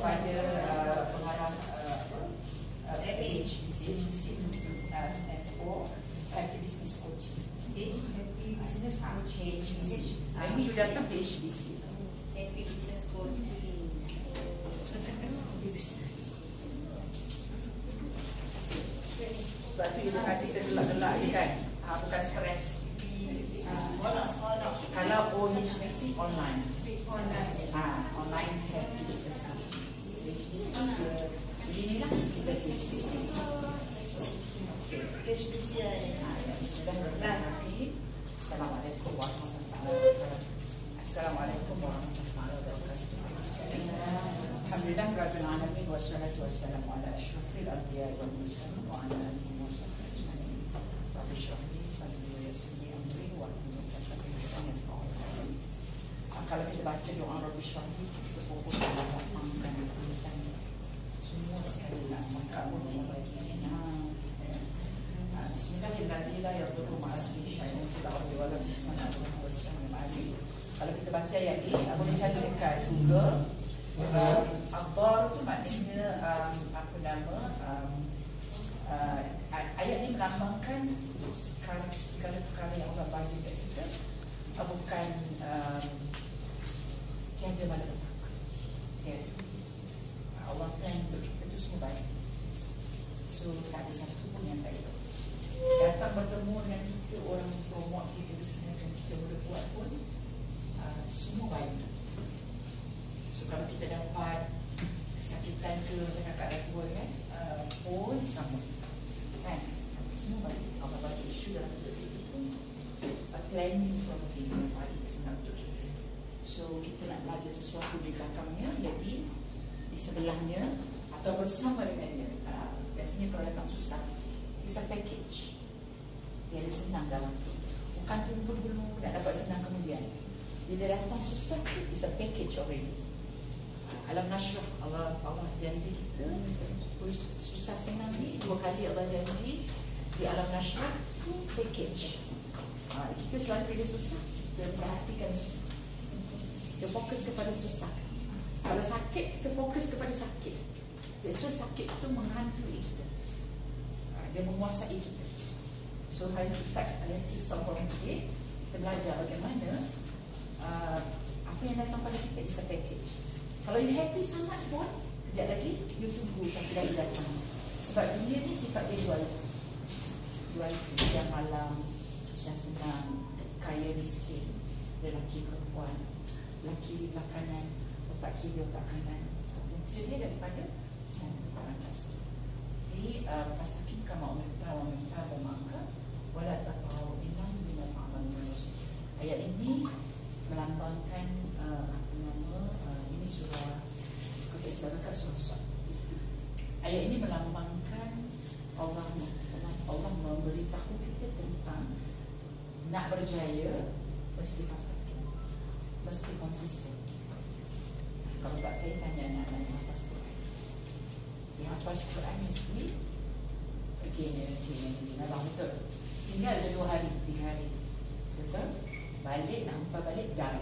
kepada uh, pengarah uh, uh, HBC, HBC uh, stand for Happy Business Coaching. Happy Business Coaching. HBC. Ah, Ini you datang ke HBC. Happy Business Coaching. Sebab tu you dekat kita gelak-gelak ni kan. Ah, bukan stres. Ah, Seronok, seronok. Kalau OHBC online. Online. Ah, online Happy Business Coaching. HBC dia beginilah kita HBC. HBC ada. Ah, ya, Bismillahirrahmanirrahim. Assalamualaikum warahmatullahi wabarakatuh. Assalamualaikum warahmatullahi wabarakatuh. Alhamdulillah Rabbil Alamin Wassalatu wassalamu ala ashrafil anbiya wal mursalin Wa ala alihi wa sahbihi ajma'in Rabbi syrah li sadri wa yassir li amri Wa hlul 'uqdatam min lisani yafqahu qawli Ah, Kalau kita baca doa Rabbi syrah li Kita fokus dalam lapangkan tulisan Semua sekali lah Maka pun membagi Bismillahirrahmanirrahim la yadurru ma'a ismihi syai'un fil ardi wa la fis sama'i wa huwa as-sami'ul 'alim. Kalau kita baca ayat ini, boleh cari dekat Google. Um, Akbar tu maknanya um, apa nama um, uh, ayat ini melambangkan segala, segala perkara yang Allah bagi dekat kita uh, bukan um, tiada malapetaka. Tiada. Allah plan untuk kita tu semua baik. So tak ada satu pun yang tak elok datang bertemu dengan kita orang promote kita bisnes yang kita boleh buat pun uh, semua baik so kalau kita dapat kesakitan ke macam kakak tua kan uh, pun sama kan semua baik Allah bagi isu dalam hidup kita pun a planning from him yang baik senang untuk kita so belajar sesuatu di belakangnya jadi di sebelahnya atau bersama dengannya. Uh, biasanya kalau datang susah It's a package. Dia ada senang dalam tu. Bukan tunggu dulu Nak dapat senang kemudian. Bila datang susah tu It's a package already Alam nasrah Allah Allah janji kita Terus susah senang ni Dua kali Allah janji Di alam nasrah tu package. Ha, Kita selalu bila susah Kita perhatikan susah Kita fokus kepada susah Kalau sakit Kita fokus kepada sakit why sakit tu menghantui kita dia menguasai kita. So hari itu start hari itu sombong kita belajar bagaimana uh, apa yang datang pada kita is a package. Kalau you happy sangat pun kejap lagi you tunggu sampai lagi datang. Sebab dunia ni sifat dia jual jual siang malam susah senang kaya miskin lelaki perempuan lelaki belah kanan otak kiri otak kanan dia daripada sana ke atas jadi uh, pastikan kama umirta wa minta wa maka wala taqaw iman bima ta'mal manus. Ayat ini melambangkan uh, apa nama uh, ini surah kita sebagai surah Sad. Ayat ini melambangkan Allah Allah memberitahu kita tentang nak berjaya mesti pastikan mesti konsisten. Kalau tak percaya tanya anak-anak yang atas Quran. Atas Quran mesti again and again. Abang betul. Tinggal je dua hari, tiga hari. Betul? Balik, nak hafal balik, dah.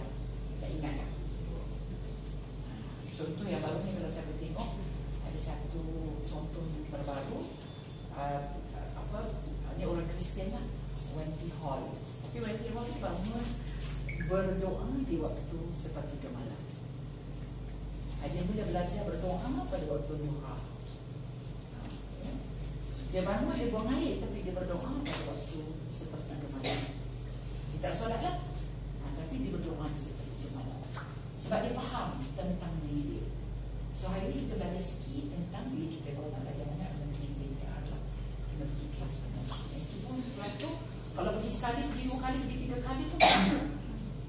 Tak ingat dah. Contoh yang baru ni kalau saya tengok ada satu contoh yang terbaru uh, apa ni orang Kristian lah Wendy Hall tapi Wendy Hall ni bangun berdoa di waktu sepertiga malam dia mula belajar berdoa pada waktu duha dia bangun, dia buang air Tapi dia berdoa pada waktu Seperti Dia tak solat lah. Ha, Tapi dia berdoa seperti malam. Sebab dia faham tentang diri dia. So hari ini kita belajar sikit Tentang diri kita. Kalau nak belajar banyak Kena pergi JTR lah. Kena pergi kelas penuh Itu pun kelas tu Kalau pergi sekali, pergi dua kali, pergi tiga kali pun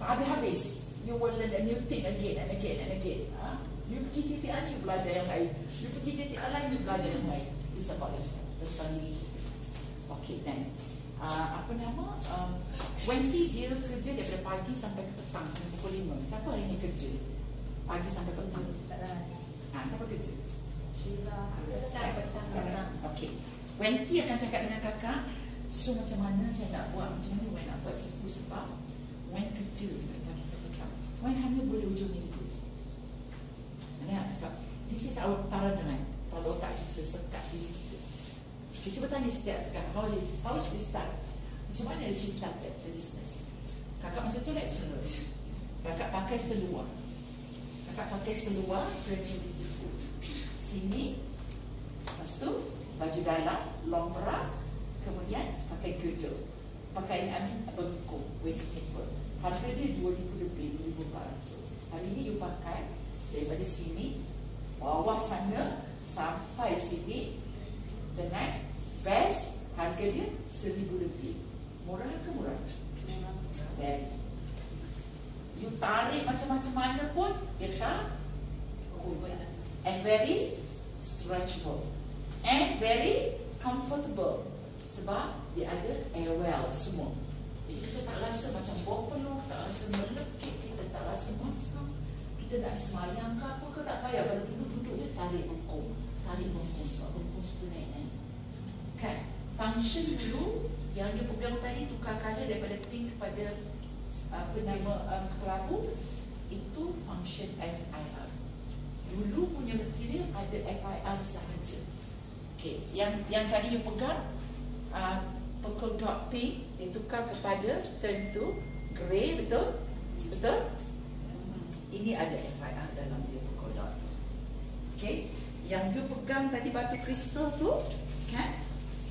Tak habis-habis. You will learn a new thing again and again and again. Ha? You pergi JTR ni, you belajar yang lain. You pergi JTR lain, you belajar yang lain. It's about yourself diri kita. Okey dan uh, apa nama um, Wendy dia kerja daripada pagi sampai ke petang sampai pukul 5. Siapa hari ni kerja? Pagi sampai petang. Tak ada. Ha, siapa kerja? Sheila. Tak petang petang. Okey. Wendy akan cakap dengan kakak So macam mana saya nak buat Macam mana Wen nak buat sebu sebab Wen kerja dah kita petang Wen hanya boleh ujung minggu Lihat kakak This is our paradigm. Pada otak kita, sekat diri kita. Cuba tanya setiap kakak, how did, how she start? Macam mana she started the business? Kakak masa tu lecturer. Kakak pakai seluar. Kakak pakai seluar Premier Beautiful. Sini, lepas tu baju dalam, long bra, kemudian pakai girdle. Pakai mean bengkung, waist paper. Harga dia 2000 lebih, 2400. Hari ni you pakai daripada sini, bawah sana sampai sini dengan vest harga dia 1000 lebih. Murah ke murah? Very. You tarik macam-macam mana pun dia tak kuat. And very stretchable. And very comfortable. Sebab dia ada air well semua. Jadi kita tak rasa macam bau tak rasa melekit, kita tak rasa masam. Kita nak semayang ke apa ke tak payah. Kalau duduk-duduk dia tarik bengkung. Tarik bengkung sebab bengkung suka naik-naik. Kan? Function dulu yang dia pegang tadi tukar colour daripada pink kepada apa nama um, kelabu itu function FIR. Dulu punya material ada FIR sahaja. Okey, yang yang tadi you pegang uh, purple dot pink dia tukar kepada turn to grey betul? Betul? Ini ada FIR dalam dia pukul dot. Okey, yang you pegang tadi batu kristal tu, kan?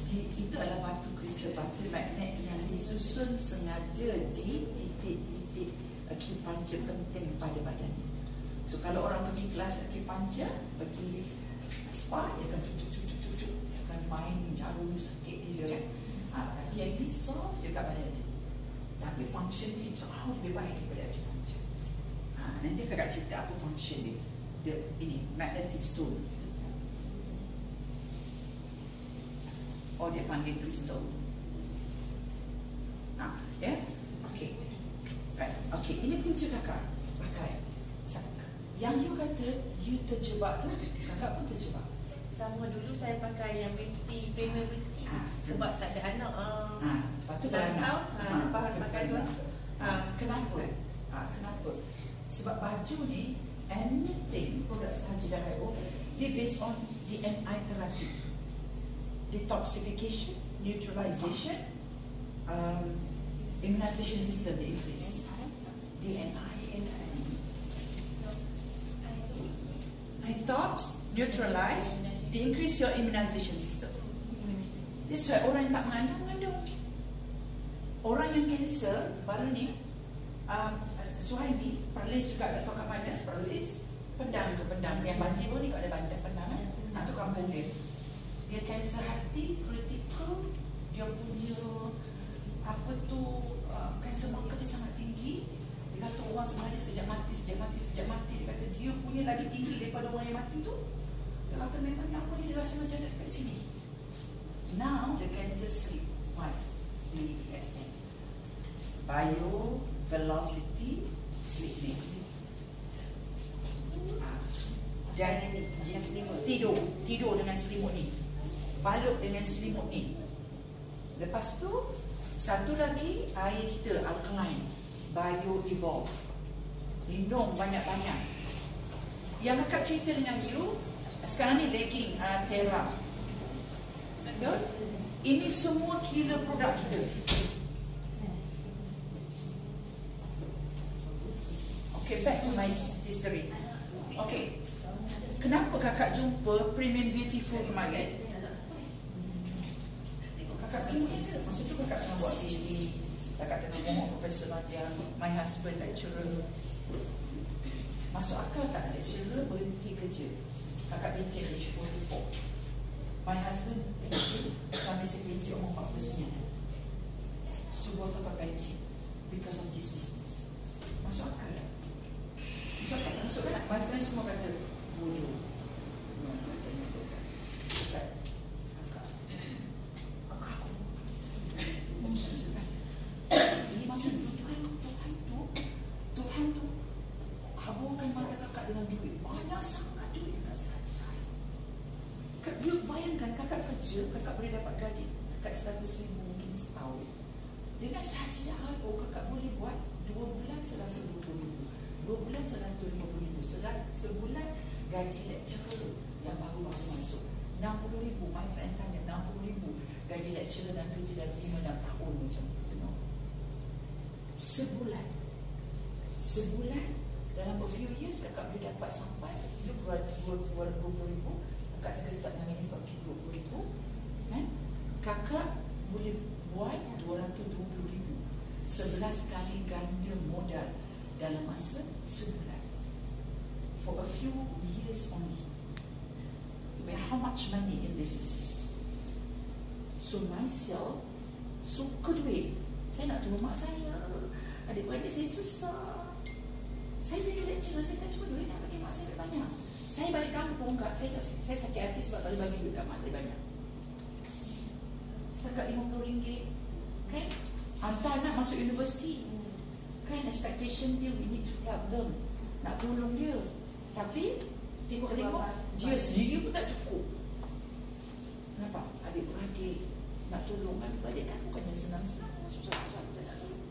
Itu adalah batu kristal batu magnet yang disusun sengaja di titik-titik acupuncture penting pada badan. So kalau orang pergi kelas acupuncture, pergi spa, dia akan cucuk cucuk cucuk, akan main jarum sakit dia kan. Ha, tapi yang ini soft kat badan dia. Tapi function dia jauh lebih baik daripada acupuncture. Ha, nanti kakak cerita apa function dia. Dia ini magnetic stone. Oh dia panggil crystal. Ha, ya? Yeah? Okey. Right. Okey, ini punca kakak. Pakai. Yang you kata you terjebak tu, kakak pun terjebak. Sama dulu saya pakai yang beauty, premium beauty Ah. Sebab tak ada anak uh, Ha, lepas tu Tak beranak. tahu, ha, bahan pakai dua. Ha, kenapa? Ha, kenapa? Sebab baju ni anything produk sahaja dari IO dia based on DNI therapy. Detoxification, neutralization, um, immunization system increase. DNI. Detox, neutralize, they increase your immunization system. This why orang yang tak mengandung mengandung. Orang yang kanser baru ni uh, Suhaimi Perlis juga tak tahu kat mana Perlis Pendang ke pendang Yang banjir pun ni kat ada bandar pendang kan Nak tu kampung dia Dia kanser hati Critical Dia punya Apa tu uh, Kanser mangkuk dia sangat tinggi Dia kata orang sebenarnya sekejap mati Sekejap mati Sekejap mati Dia kata dia punya lagi tinggi Daripada orang yang mati tu Dia kata memangnya apa ni Dia rasa macam ada kat sini Now the cancer sleep. Why? BVSM. Bio velocity sleep ni. Ah. Dan tidur, tidur dengan selimut ni. Balut dengan selimut ni. Lepas tu satu lagi air kita alkaline. Bio evolve. Minum banyak-banyak. Yang akak cerita dengan you sekarang ni legging uh, Terra Betul? Ini semua killer produk kita. Okay, back to my history. Okay. Kenapa kakak jumpa Premium Beautiful kemarin? Kakak ingin ke? Masa tu kakak tengah buat PhD. Kakak tengah ngomong Profesor Nadia, my husband lecturer. Masuk akal tak lecturer berhenti kerja? Kakak pencet age 44. My husband pencet sampai saya pencet umur 49. So both of us pencet because of this business. Masuk akal tak? Masuk akal tak? Masuk akal? My friends semua kata bodoh. Kakak, kakak, kakak aku. Ini masa dulu Tuhan, Tuhan tu, Tuhan tu kabulkan mata kakak dengan duit. Banyak sangat duit dekat sahaja saya. Kak, you bayangkan kakak kerja, kakak boleh dapat gaji dekat 100 ribu mungkin setahun. Dengan sahaja dah oh, kakak boleh buat 2 bulan 120 ribu. 2 bulan 150 ribu. Serat, sebulan gaji lecturer yang baru-baru masuk 60 ribu my friend tanya 60 ribu gaji lecturer dan kerja dalam 5-6 tahun macam tu you know. Sebulan. Sebulan dalam a few years kakak boleh dapat sampai you buat 20 ribu kakak cakap start dengan minister of 20 ribu kan kakak boleh buat 220 ribu 11 kali ganda modal dalam masa sebulan for a few years only you make how much money in this business so myself suka duit saya nak tolong mak saya adik-adik saya susah saya jadi lecturer saya tak cuma duit nak bagi mak saya banyak saya balik kak saya, tak, saya sakit hati sebab tak boleh bagi duit kat mak saya banyak. Setakat RM50 kan? Hantar anak masuk universiti. Kan expectation dia we need to help them. Nak tolong dia. Tapi tengok-tengok dia sendiri pun tak cukup. Kenapa adik-beradik nak tolong. Adik-beradik kan bukannya senang-senang susah-susah kita nak tolong.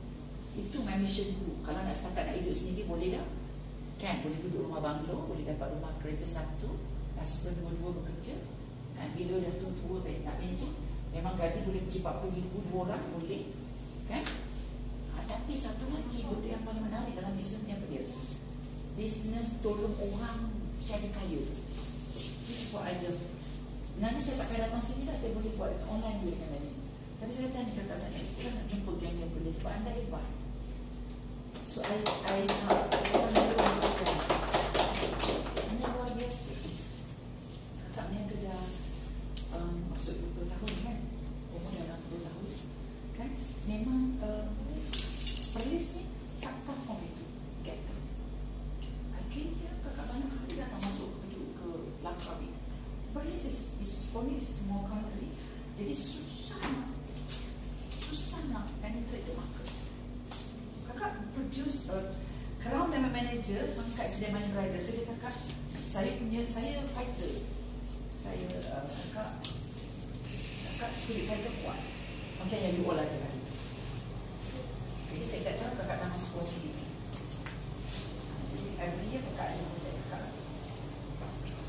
Itu my mission dulu kalau nak setakat nak hidup sendiri boleh dah. Kan? Boleh duduk rumah banglo boleh dapat rumah kereta satu husband dua-dua bekerja. Kan bila dah tua-tua nak pension memang gaji boleh pergi 40 ribu dua orang boleh kan? Ha, tapi satu lagi benda yang paling menarik dalam bisnes ni apa dia? Bisnes tolong orang jadi kaya. This is what I love nanti saya tak akan datang sini dah saya boleh buat online duit dengan ini tapi saya tanya kakak saya kita nak jumpa geng-geng boleh sebab anda hebat. So I I nak anda luar biasa kakak ni yang dah um, masuk 20 tahun kan umur dah 60 tahun kan memang uh, perlis ni tak perform itu get through akhirnya kakak banyak kali datang masuk pergi ke Langkawi perlis is, is for me is a small country jadi susah nak susah nak penetrate the market kakak produce uh, crown dan manager angkat Sudirman Rider kerja kakak saya punya saya fighter saya uh, kakak kakak spirit fighter kuat. Macam yang you all ada tadi jadi dekat tahun kakak dah masuk kuasa diri every year kakak ada projek kakak.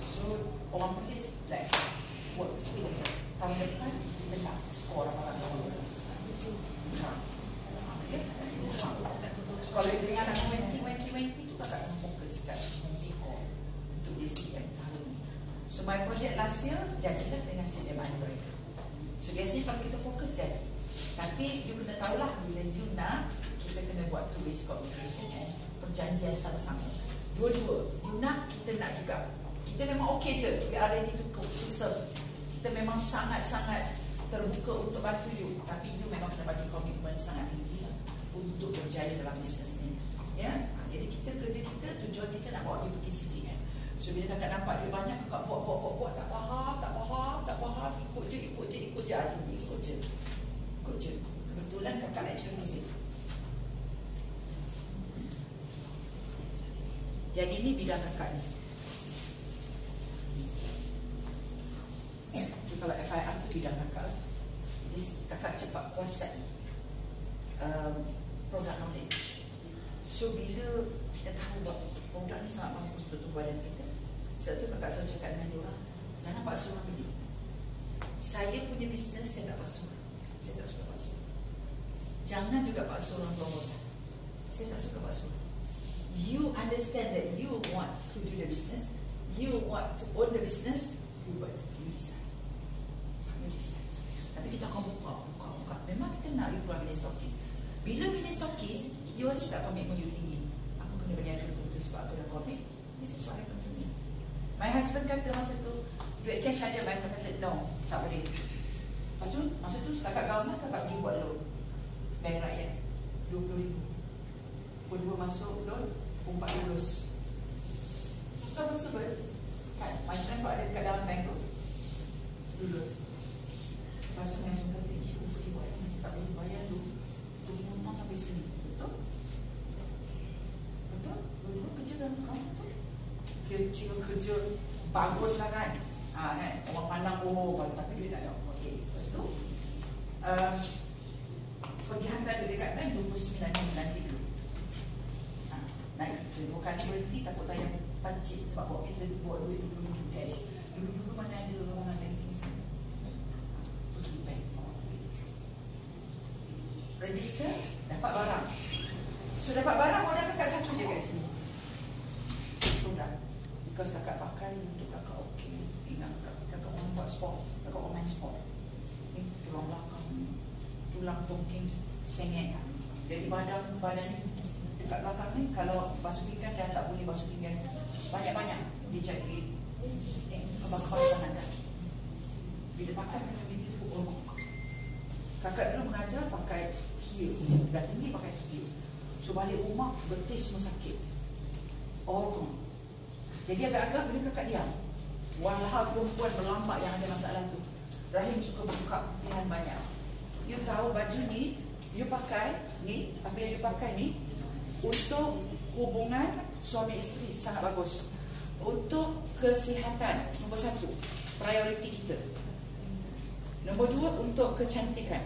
So orang polis like work her tahun depan kita nak skor ramai-ramai ha. Kalau you dengar nak 2020 tu kakak nak fokus kat Mumpiho untuk DCM tahun ni. So my project last year jadilah dengan Android. So biasanya kalau kita fokus jadi. Tapi you kena tahulah bila you nak kita kena buat two ways communication and perjanjian sama-sama. Dua-dua, you nak kita nak juga. Kita memang okay je. We are ready to, to serve. Kita memang sangat-sangat terbuka untuk bantu you. Tapi you memang kena bagi komitmen sangat tinggi lah untuk berjaya dalam bisnes ni. Ya, ha, jadi kita kerja kita tujuan kita nak bawa dia pergi CDM. So bila kakak nampak dia banyak kakak buat buat buat buat tak faham, tak faham, tak faham, ikut je, ikut je, ikut je, aduh ikut je. Ikut je. Kebetulan kakak lecture muzik. Jadi ini bidang kakak ni. Jadi kalau FIR tu bidang kakak lah. Jadi kakak cepat kuasai um, produk knowledge. So bila kita tahu bahawa produk ni sangat bagus untuk badan kita, sebab tu kakak selalu cakap dengan dia jangan paksa orang beli. Saya punya bisnes, saya tak paksa orang. Saya tak suka orang. Jangan juga orang buang modal. Saya tak suka paksa orang. You understand that you want to do the business, you want to own the business, you buat, you decide. You decide. Tapi kita akan buka, buka, buka. Memang kita nak you keluar business stokis. Bila business stokis, you harus tak komitmen you tinggi. Aku kena berniaga betul-betul sebab aku dah komit. This is what happened to me. My husband kata masa tu, duit cash ada, my husband kata, no, tak boleh. Lepas tu, masa tu setakat government, kakak pergi buat loan. Bank rakyat. RM20,000. Dua-dua masuk loan, umpat lulus. Kalau sebut, kan, my friend buat ada dekat dalam bank tu. Lulus. Lepas tu, my husband kata, you pergi buat ni, tak boleh bayar. Tu hutang sampai sini. Betul? Betul? Dua-dua kerja dalam kampung kerja, cikgu kerja bagus lah kan ha, kan? Orang pandang, oh, orang tak duit tak ada okey lepas tu uh, Pergi hantar dia dekat bank, 29 hari nanti ha, Naik, kerja bukan berhenti, takut tayang pancit Sebab bawa kita bawa duit dulu, dulu, dulu, dulu, dulu, mana ada orang ada banking sana Pergi bank, Register, dapat barang. So dapat barang, orang dekat satu je kat sini. Because kakak pakai untuk kakak okey. Ingat kakak, kakak orang buat sport. Kakak orang main sport. Ni tulang belakang. Tulang tongking sengit. Jadi badan badan ni dekat belakang ni kalau basuh pinggan dah tak boleh basuh pinggan banyak-banyak dia jadi eh, tangan kaki. Bila pakai macam beautiful oh. Kakak dulu mengajar pakai heel. Dah tinggi pakai heel. So balik rumah betis semua sakit. All. Jadi agak-agak bila kakak diam. Walhal perempuan berlambak yang ada masalah tu. Rahim suka buka pilihan banyak. You tahu baju ni, you pakai ni, apa yang you pakai ni untuk hubungan suami isteri sangat bagus. Untuk kesihatan, nombor satu, prioriti kita. Nombor dua, untuk kecantikan.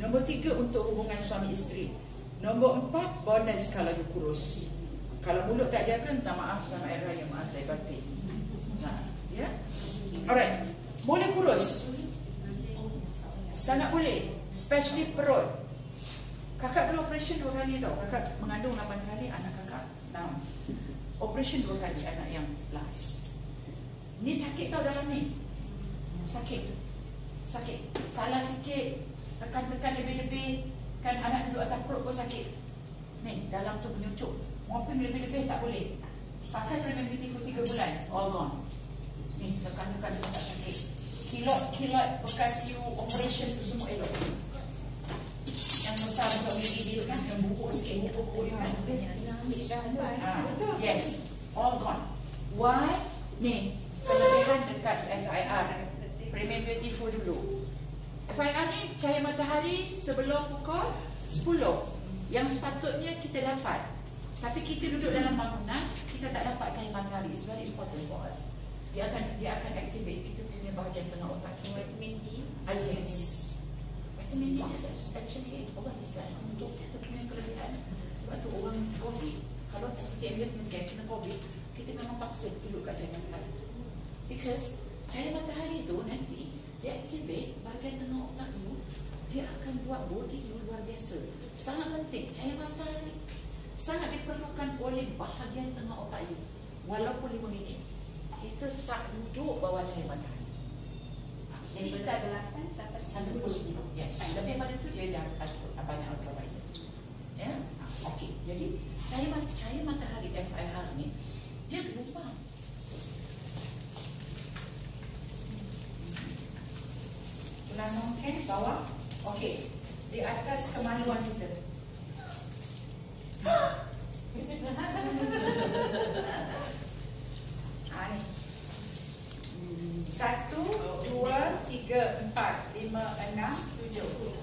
Nombor tiga, untuk hubungan suami isteri. Nombor empat, bonus kalau you kurus. Kalau mulut tak jaga, minta maaf sama air raya, maaf saya batik. Nah, ya? Alright, boleh kurus. Sangat boleh, especially perut. Kakak dulu operation dua kali tau. Kakak mengandung 8 kali, anak kakak 6. Operation dua kali, anak yang last. Ni sakit tau dalam ni. Sakit. Sakit. Salah sikit, tekan-tekan lebih-lebih, kan anak duduk atas perut pun sakit. Ni, dalam tu menyucuk. Mopping lebih-lebih tak boleh. Pakai Premium Beautiful 3 bulan, all gone. Ni, tekan-tekan semua tak sakit. Kilot-kilot bekas you operation tu semua elok. Yang besar untuk gigi dia kan yang bubuk sikit bubuk dia kan. Ah, yes. All gone. Why? Ni kelebihan dekat FIR Premium Beautiful dulu. FIR ni cahaya matahari sebelum pukul 10 yang sepatutnya kita dapat tapi kita duduk dalam bangunan kita tak dapat cahaya matahari it's very important for us dia akan dia akan activate kita punya bahagian tengah otak kita Vitamin D. Ah, yes. Vitamin D is actually obat lisan untuk kita punya kelebihan. Sebab tu orang COVID, kalau SCM dia punya kena COVID, kita memang paksa duduk kat cahaya matahari. Because cahaya matahari tu nanti dia activate bahagian tengah otak you, dia akan buat body you luar biasa. Sangat penting cahaya matahari sangat diperlukan oleh bahagian tengah otak you. Walaupun 5 minit. Kita tak duduk bawah cahaya matahari. Jadi kita adalah sampai sampai pukul 10. Yes. Lebih pada tu dia dah ada banyak ultraviolet. Ya. Ah, Okey. Jadi cahaya mat- cahaya matahari FIR ni dia gelombang. Tulang nongken bawah. Okey. Di atas kemaluan kita. Satu, dua, tiga, empat, lima, enam, tujuh.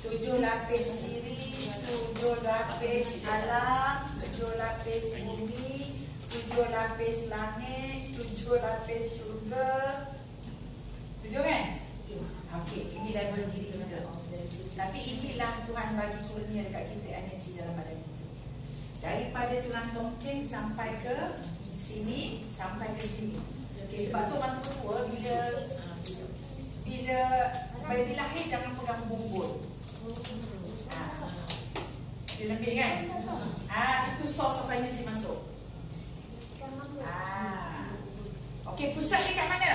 Tujuh lapis kiri, tujuh lapis alam, tujuh lapis bumi, tujuh lapis langit, tujuh lapis syurga. Tujuh kan? Okey, ini level diri kita. Tapi inilah Tuhan bagi kurnia dekat kita energi dalam badan kita. Daripada tulang tongking sampai ke sini, sampai ke sini. Okay, sebab tu orang tua bila bila baby lahir jangan pegang bumbul. Ah. Dia lebih kan? Ah, itu source of energy masuk. Ah. Okey, pusat dia kat mana?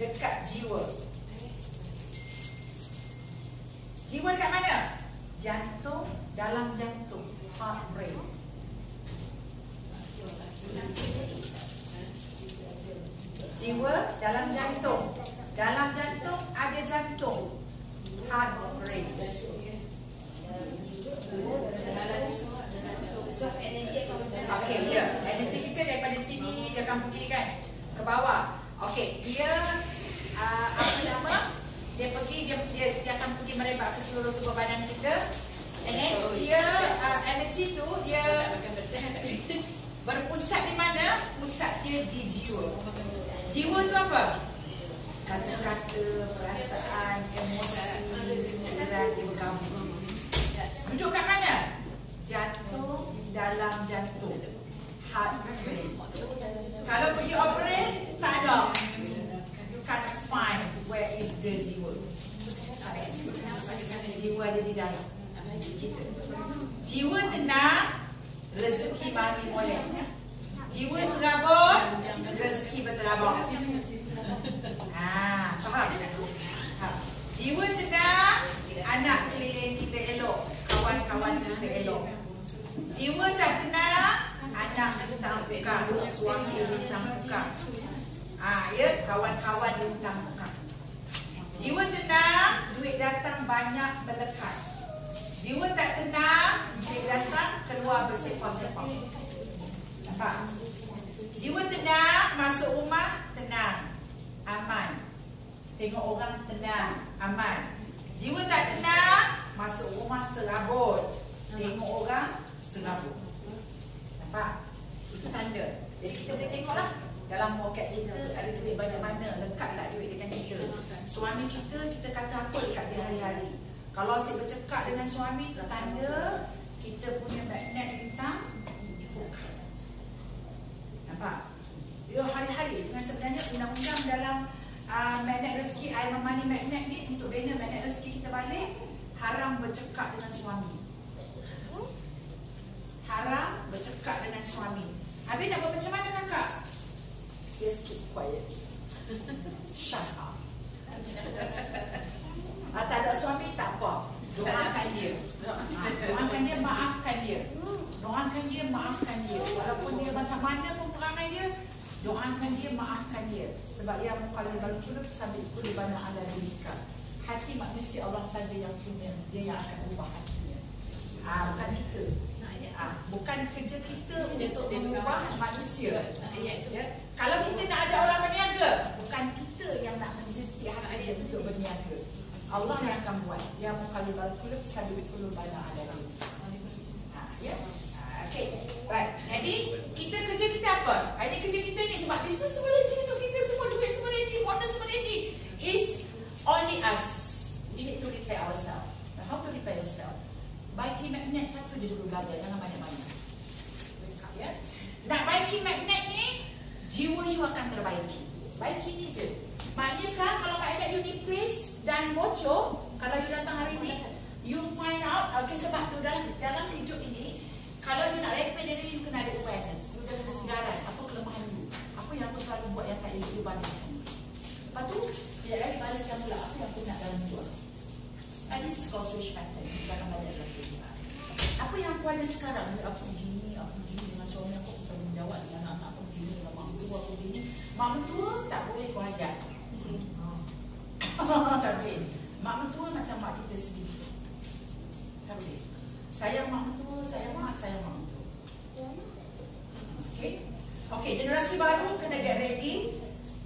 Dekat jiwa. Jiwa dekat mana? Jantung, dalam jantung, heart rate. Jiwa dalam jantung. Dalam jantung ada jantung. Heart rate. Macam Okey, ya. Energi kita daripada sini dia akan pergi kan ke bawah. Okey, dia uh, apa nama? Dia pergi dia, dia dia akan pergi merebak ke seluruh tubuh badan kita. And then dia uh, energi tu dia berpusat di mana? Pusat dia di jiwa. Jiwa tu apa? Kata-kata, perasaan, emosi, pikiran dia bergabung. Duduk kat mana? Jantung dalam jantung. Heart. Kalau pergi operate, tak ada. You can't find where is the jiwa. jiwa ada di dalam. Jiwa tenang, rezeki mami boleh. Jiwa serabut, rezeki berterabur. Ha, faham? Ha. Jiwa tenang, anak keliling kita elok, kawan-kawan kita elok. Jiwa tak tenang, anak hutang buka, suami hutang buka. Ah, ya, kawan-kawan hutang buka. Jiwa tenang, duit datang banyak melekat. Jiwa tak tenang, duit datang keluar bersepah-sepah. Nampak? Jiwa tenang, masuk rumah tenang, aman. Tengok orang tenang, aman. Jiwa tak tenang, masuk rumah serabut. Tengok orang serabut. Nampak? Itu tanda. Jadi kita boleh tengoklah dalam poket kita ada duit banyak mana, lekat tak duit dengan kita. Suami kita, kita kata apa dekat dia hari-hari. Kalau asyik bercakap dengan suami, tanda kita punya magnet buka. Nampak? Dia hari-hari dengan sebenarnya undang-undang dalam uh, magnet rezeki, I money magnet ni untuk bina magnet rezeki kita balik, haram bercakap dengan suami. Haram bercakap dengan suami. Habis nak buat macam mana kakak? Just keep quiet. Shut up. Ah, tak ada suami tak apa. Doakan dia. Ah, doakan dia, maafkan dia. Doakan dia, maafkan dia. Walaupun dia macam mana pun perangai dia, doakan dia, maafkan dia. Sebab dia mukallal balqulub sambil sulibana ala dilika. Hati manusia Allah saja yang punya, dia yang akan ubah hatinya. Ah, bukan kita. Ah, bukan kerja kita untuk mengubah manusia. Ya. Kalau kita nak ajak orang berniaga, bukan kita yang nak menjeti hati untuk berniaga. Allah yang akan buat. Ya muqallibal qulub sabil qulubana ala dinik. Ha, ya. Ha, Okey. Baik. Jadi kita kerja kita apa? Ini kerja kita ni sebab bisnes semua ready untuk kita semua duit semua ready, bonus semua ready. Is only us. We need to repair ourselves. How to repair yourself? Baiki magnet satu je dulu belajar, jangan banyak-banyak. Ya. Nak baiki magnet ni, jiwa you akan terbaiki. Baiki ni je. Maknanya sekarang kalau magnet you nipis dan bocor, kalau you datang hari ni, you find out, okay sebab tu dalam, dalam hidup ini, kalau you nak repair diri, you kena ada awareness. You ada kesegaran. Apa kelemahan you? Apa yang aku selalu buat yang tak elok, you balaskan. Lepas tu, sekejap lagi balaskan pula apa yang aku nak dalam aku. And this is called switch pattern. Belajar lagi. Apa yang aku ada sekarang, aku gini, aku gini dengan suami aku, aku tanggung jawab dengan anak aku gini, dengan mak mentua aku gini. Mak mentua tak boleh kau ajak. Boleh. Mak mentua macam mak kita. Tak boleh. Sayang mak mentua, sayang mak, sayang mak mentua. Okay? Okay, generasi baru kena get ready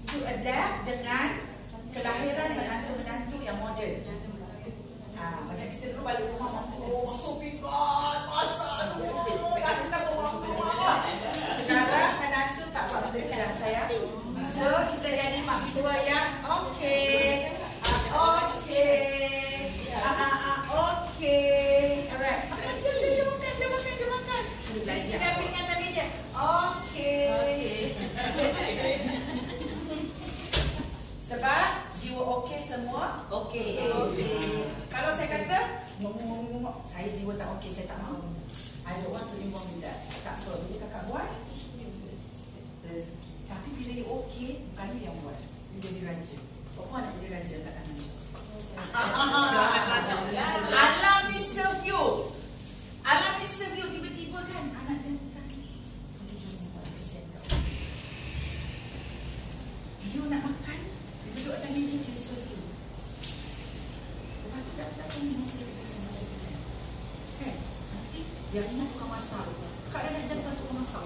to adapt dengan kelahiran menantu-menantu yang moden. Ha, macam kita dulu balik rumah mak mentua, masuk pinggan, masak semua. Tak kita mak mentua. Sekarang menantu tak buat pilihan saya. So, kita jadi mak mentua yang okay. Ah, okay. Ah, ah, ah, okay. Alright. Makan, jom, jom, jom makan, jom makan, jom makan. Kita pinggan tadi je. Okay. Sebab jiwa okey semua. Okey. Kalau saya kata, "Ngomong-ngomong, saya jiwa tak okey, saya tak mahu. Involve in that. Tak apa, bila kakak buat, rezeki. Tapi bila you okey, bukan you yang buat. You jadi raja. Apa nak jadi raja kat tangan you? Alam ni serve you. Alam ni serve you tiba-tiba kan anak jantan. Boleh you buat kesian kau. You nak makan, you duduk atas meja dia serve you. Lepas tu dah datang ni dia kena masuk ni. Kan? Nanti ingat tukang masak. Kak dah nak jantan tukang masak.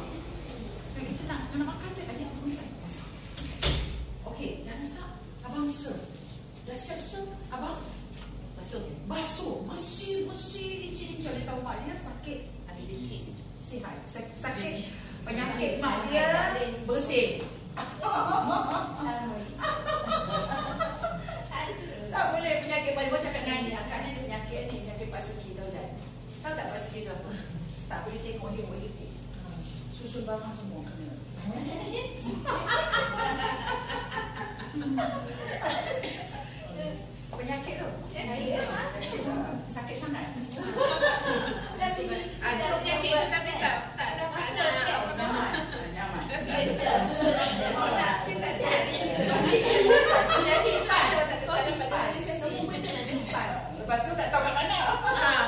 Kan kita nak nak makan je ada tukang masak. Masak. Okey, dah masak. Abang serve. Dah siap serve, abang basuh. Masih, masih licin-licin. Dia tahu mak dia sakit. Ada sikit. Sihat. Sak- Sakit. Penyakit mak dia bersih. Tak boleh penyakit baru cakap dengan dia. Akak ni penyakit ni, penyakit pasiki tahu Jan. Tahu tak pasiki tu apa? Tak boleh tengok dia boleh tengok. Susun barang semua kena. Penyakit tu. Ya, Sakit sangat. Ada penyakit tu tapi tak tak ada masa. Nyaman. Nyaman. Kita tak cari. Penyakit tu ada tak tak dapat jadi sesi. Lepas tu tak tahu kat mana. Ah,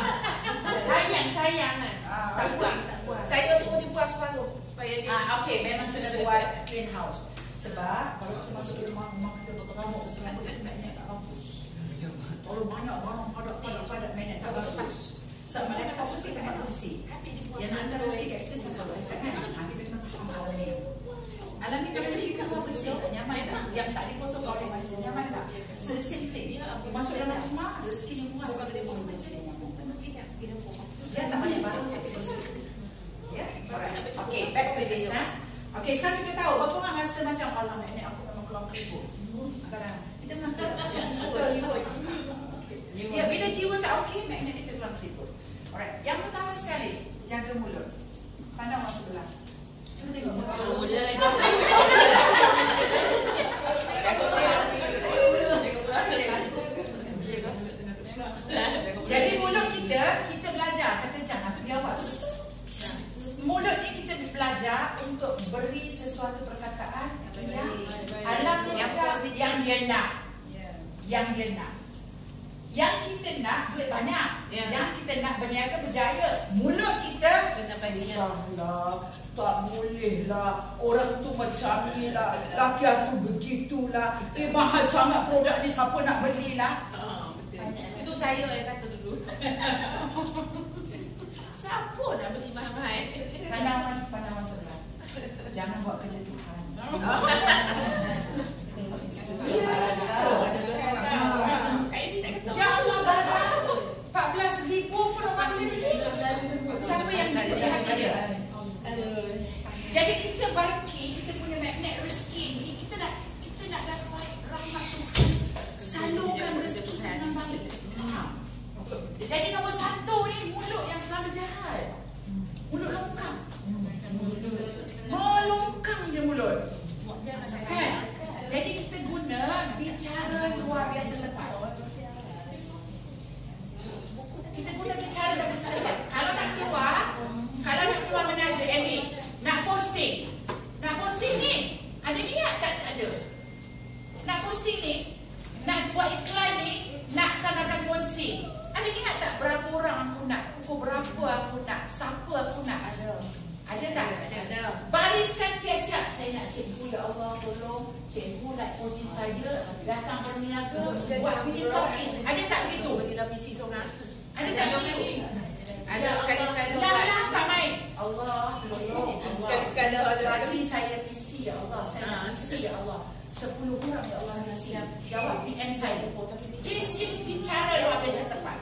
Sayang, sayang kan. Ah. Tak tak buang. Saya suruh dibuat separuh supaya dia Ah, okey, memang kena buat clean house. Sebab kalau kita masuk di rumah, rumah kita potong rambut sebab kita magnet tak bagus. Terlalu banyak barang padat padat padat magnet tak bagus. Sebab mereka suka tempat bersih. Yang antara sikit kat kita satu mereka kan. Kita kena faham alam ni. Alam kalau kita bersih tak nyaman tak? Yang tak dipotong oleh manusia nyaman tak? So the same thing. Masuk dalam rumah, rezekinya murah kalau dia mau bersih. Dia tak banyak barang tapi bersih. Ya, alright. Okay, back to this ha. Okay, sekarang kita tahu berapa orang rasa macam malam ni aku memang keluar keribut. Sekarang kita memang keluar. Ya, bila jiwa tak okey, magnet kita keluar keribut. Alright, yang pertama sekali, jaga mulut. Pandang orang sebelah. Cuba tengok mulut Jadi mulut kita, kita belajar. Kata jangan tu biar awak. Mulut ni kita belajar untuk beri sesuatu perkataan yang alam Yang sedap, positif. yang dia nak. Yang dia nak. Yang kita nak duit banyak. Ya. Yang kita nak berniaga berjaya. Mulut kita. Salah tak boleh lah Orang tu macam ni lah Laki tu begitulah Eh mahal sangat produk ni Siapa nak belilah Ah, betul. Itu saya yang kata dulu. Siapa nak beli mahal-mahal? Pandangan pandangan Jangan buat kerja Tuhan. Ya Allah barang 14 ribu pun orang boleh beli Siapa yang hati dia Aduh. Jadi kita bagi Kita punya magnet rezeki ni Kita nak Kita nak dapat rahmat Tuhan Salurkan rezeki dengan baik Ha. Jadi nombor satu ni Mulut yang selalu jahat Mulut longkang Melongkang dia mulut Kan? Jadi kita guna bicara luar biasa tepat. Kita guna bicara luar biasa tepat. Kalau nak keluar, kalau nak keluar menaja MA, nak posting. Nak posting ni, ada niat tak? Tak ada. Nak posting ni, nak buat iklan ni, nak kan akan kongsi. Ada niat tak berapa orang aku nak? Pukul berapa aku nak? Siapa aku nak? Ada. Ada tak? Ada, ada. Bariskan siap-siap Saya nak cikgu Ya Allah tolong Cikgu nak posisi saya Datang berniaga Buat bisnis stokis Ada tak begitu? Bagi dah PC seorang. Ada tak begitu? Ada sekali-sekala Lah buat. lah tak main Allah tolong Allah. Sekali-sekala ada Bagi saya misi Ya Allah Saya nak Ah, misi Ya Allah Sepuluh orang Ya Allah misi Jawab PM saya This is bicara luar biasa tepat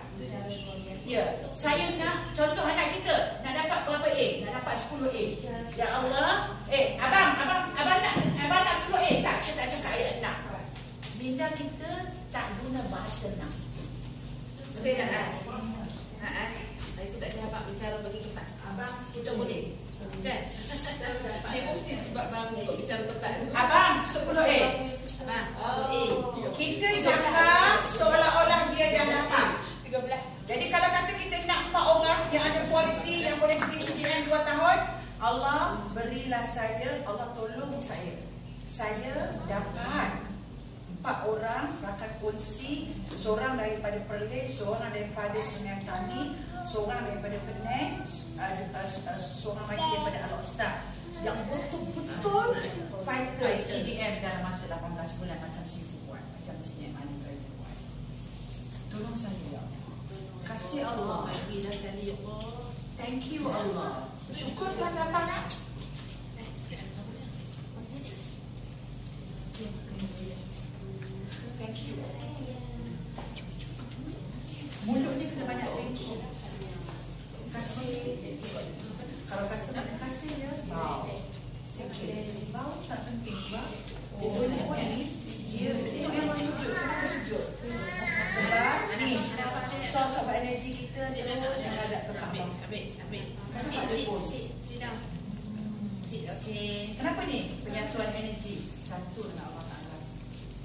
Ya, saya nak contoh anak kita nak dapat berapa A? Nak dapat 10 A. Ya Allah, eh abang, abang, abang nak abang nak 10 A tak? Kita tak cakap ayat 6. Minda kita tak guna bahasa 6. Betul tak? Ah? Ah, ah. Itu tak ada abang bicara bagi kita. Abang kita boleh. Kan? Dia mesti buat baru untuk bicara tepat tu. Abang 10 A. Abang, eh. Kita cakap seolah-olah dia dah dapat. 13. Jadi kalau kata kita nak empat orang yang ada kualiti yang boleh pergi CGM 2 tahun, Allah berilah saya, Allah tolong saya. Saya dapat empat orang rakan kongsi, seorang daripada Perlis, seorang daripada Sungai Tani, seorang daripada Penang, uh, uh, uh, seorang lagi daripada Al-Ustaz yang betul-betul fighter CDM dalam masa 18 bulan macam Sifu buat, macam CDM Ali Ibrahim buat. Tolong saya ya. Kasih Allah. Thank you Allah. Syukur Tuhan dapat Thank you. Mulut ni kena banyak thank you. Kasih. Kalau customer kasih ya. Wow. Sikit. Wow, sangat penting sebab Oh, ni dia tengok yang orang sujud. Kenapa sujud? Sebab ni source of energy kita terus menghadap ke Ambil, Kaabah. ambil, ambil. Sit, down. Sit, okay. Kenapa ni? Penyatuan energi satu dengan Allah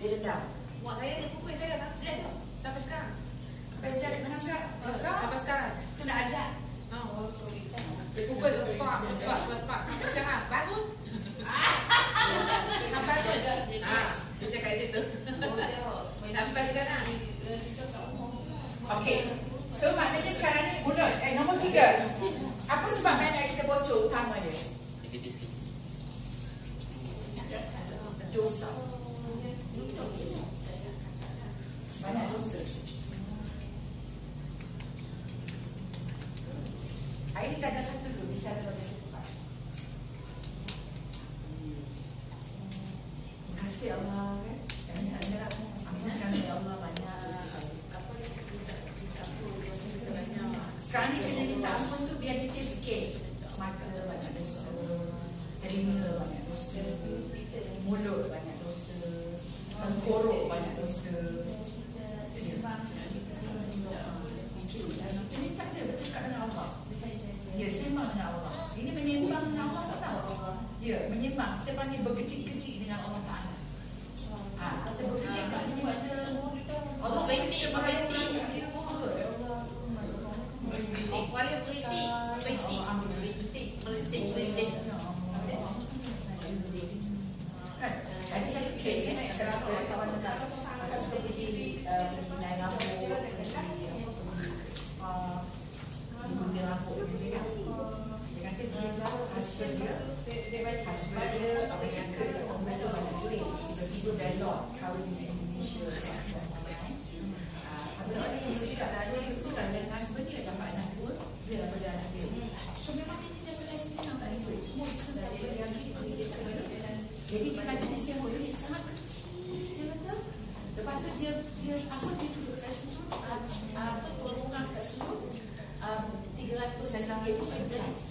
Dia dendam. Mak saya dia pukul saya tak saya tu. Sampai sekarang. Ajar dia mana sekarang? Sekarang? Sampai sekarang. Tu nak ajar. Oh, dia pukul lepak, lepak, lepak sampai sekarang. Bagus. Sampai tu. Ha, dia cakap kat situ. Sampai sekarang. Okey. So maknanya sekarang ni mulut. Eh nombor tiga. Apa sebab anak kita bocor utama dia? Dosa. Banyak dosa. Hari ni tak ada satu dulu bicara lebih cepat. Terima kasih Allah kan. Terima kasih Allah banyak dosa saya. Sekarang ni kena minta ampun tu biar detail sikit. Mata banyak dosa. Telinga banyak dosa. Mulut banyak dosa. Tengkorok banyak dosa. Je bercakap dengan Allah. Ya, sembang dengan Allah. Ini menyembang dengan Allah tak tahu? Ya, menyembang. Kita panggil berkecil-kecil dengan Allah Ta'ala. Ha, kita berkecil maknanya mana? Allah Berkecil, berkecil. Ya Allah. Oh, kuala politik. Politik. Politik. Politik. Politik. Kan? Ada satu kes eh, kenapa kawan dekat akan suka pergi uh, pergi naik rambut, pergi uh, gunting rambut dia kan. Dia kata dia husband dia, husband dia apa yang ke orang Melayu banyak duit, tiba-tiba belok kahwin dengan Indonesia. Apa nak dia juga dah ada dia cakap dengan husband dia dapat anak dua, dia daripada anak dia. So memang dia tinggal senang-senang tak ada. Semua bisnes tak boleh dia ambil, bagi dia tak ada. Jadi dia kata dia siap duit sangat kecil. Dia kata, lepas tu dia dia apa dia duduk kat situ, ah, ah, apa tolongan kat situ, ah, 300 ringgit sebulan.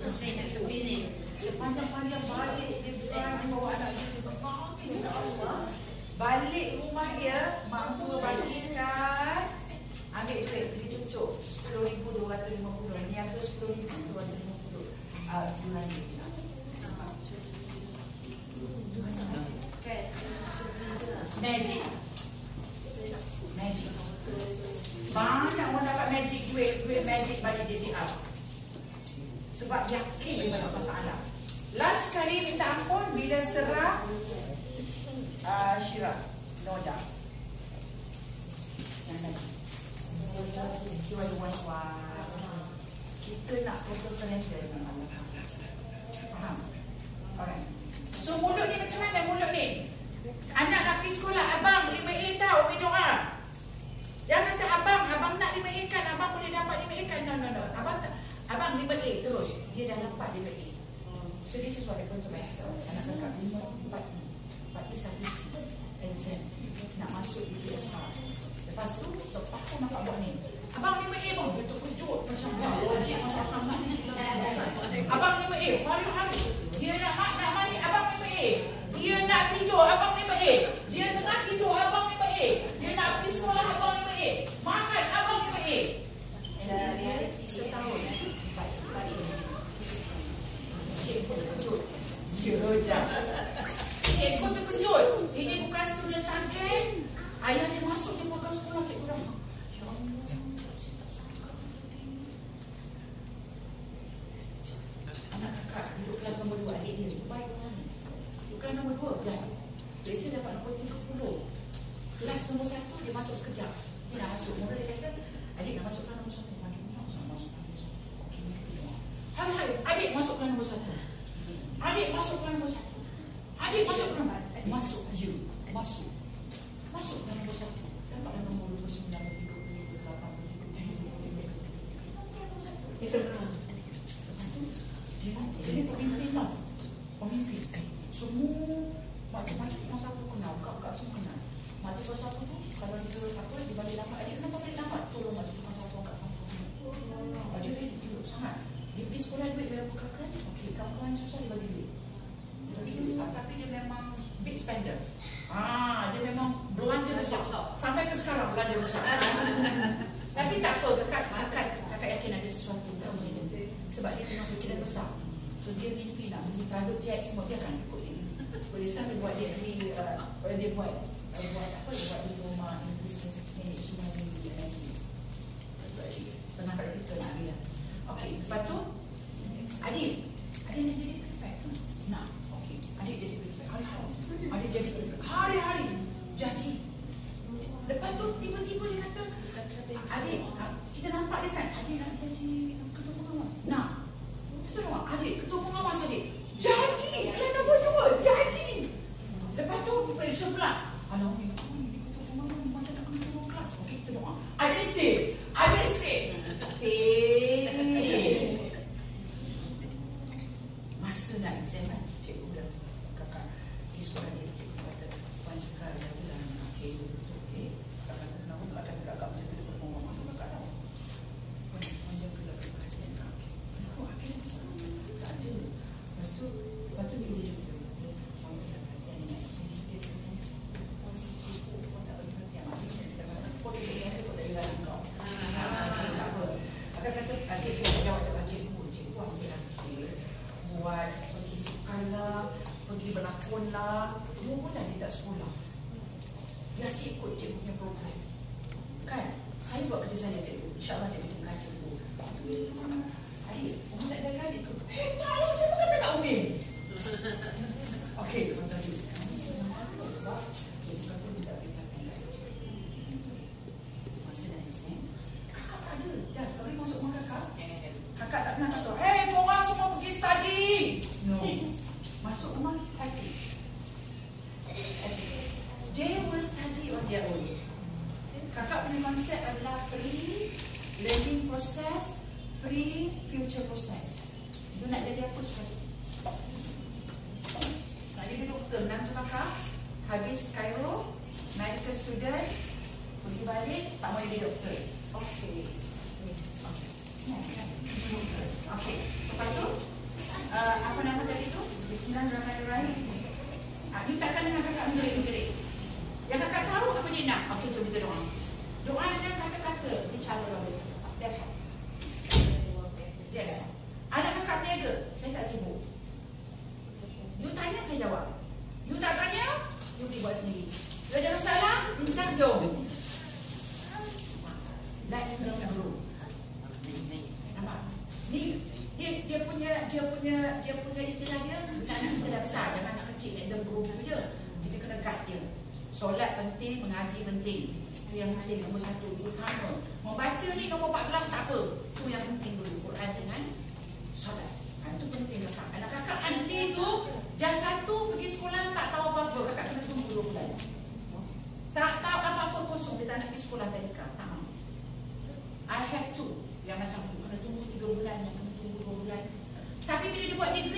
Saya nak tahu ini Sepanjang-panjang balik Dia berjalan di bawah anak dia Dia berpahami Allah Balik rumah dia Mampu berbagikan Ambil duit Dia cucuk RM10,250 RM110,250 uh, Bulan ini Nampak? Macam sebab dia kena fikiran besar. So dia pergi tepi nak beli private jet semua dia akan ikut dia. Boleh sekarang dia buat dia pergi uh, dia buat dia buat apa dia buat diploma in business management di MSC tengah pada kita nak ambil lah. ok lepas tu Adil. Sekolah Dua bulan dia tak sekolah. Dia asyik ikut cikgu punya program. Kan? Saya buat kerja saya cikgu. InsyaAllah cikgu terima kasih ibu Adik Umi nak jaga adik tu Eh tak lah. Saya kata tak Umi Okey tuan-tuan cikgu saya Sebab Cikgu tu tidak beritakan kat cikgu Masa nangis eh Kakak tak ada Just kalau you masuk rumah kakak Kakak tak pernah kata Eh korang semua pergi study No Masuk rumah happy Happy They will study on their own Kakak punya konsep adalah free learning process, free future process. You nak jadi apa sekali? Nak jadi doktor, nanti kakak habis Cairo, medical student, pergi balik, tak mau jadi doktor. Okey. Okey. Senang kan? Okey. Lepas tu, uh, apa nama tadi tu? Bismillahirrahmanirrahim. Ah, you takkan dengan kakak menjerit-menjerit. Yang kakak tahu apa dia nak. Okey, jom kita doa. Doa dengan kata-kata. Dia cara lah biasa. That's all. That's all. Anak kakak berniaga. Saya tak sibuk. You tanya, saya jawab. You tak tanya, you pergi buat sendiri. You ada masalah, bincang, jom. Let them grow. Nampak? Ni dia dia punya dia punya istilah dia anak kita dah besar jangan anak kecil them grow gitu je. Kita kena guide dia. Solat penting, mengaji penting. Yang penting nombor satu utama. Membaca ni nombor 14 tak apa. Itu yang penting dulu Quran dengan solat. Ha, itu penting kakak. Anak kakak nanti tu dah satu pergi sekolah tak tahu apa-apa. Kakak kena tunggu dua bulan. Tak tahu apa-apa kosong dia tak nak pergi sekolah tadika. Tak mahu. I have to. Yang macam tu kena tunggu tiga bulan, yang kena tunggu dua bulan. Tapi bila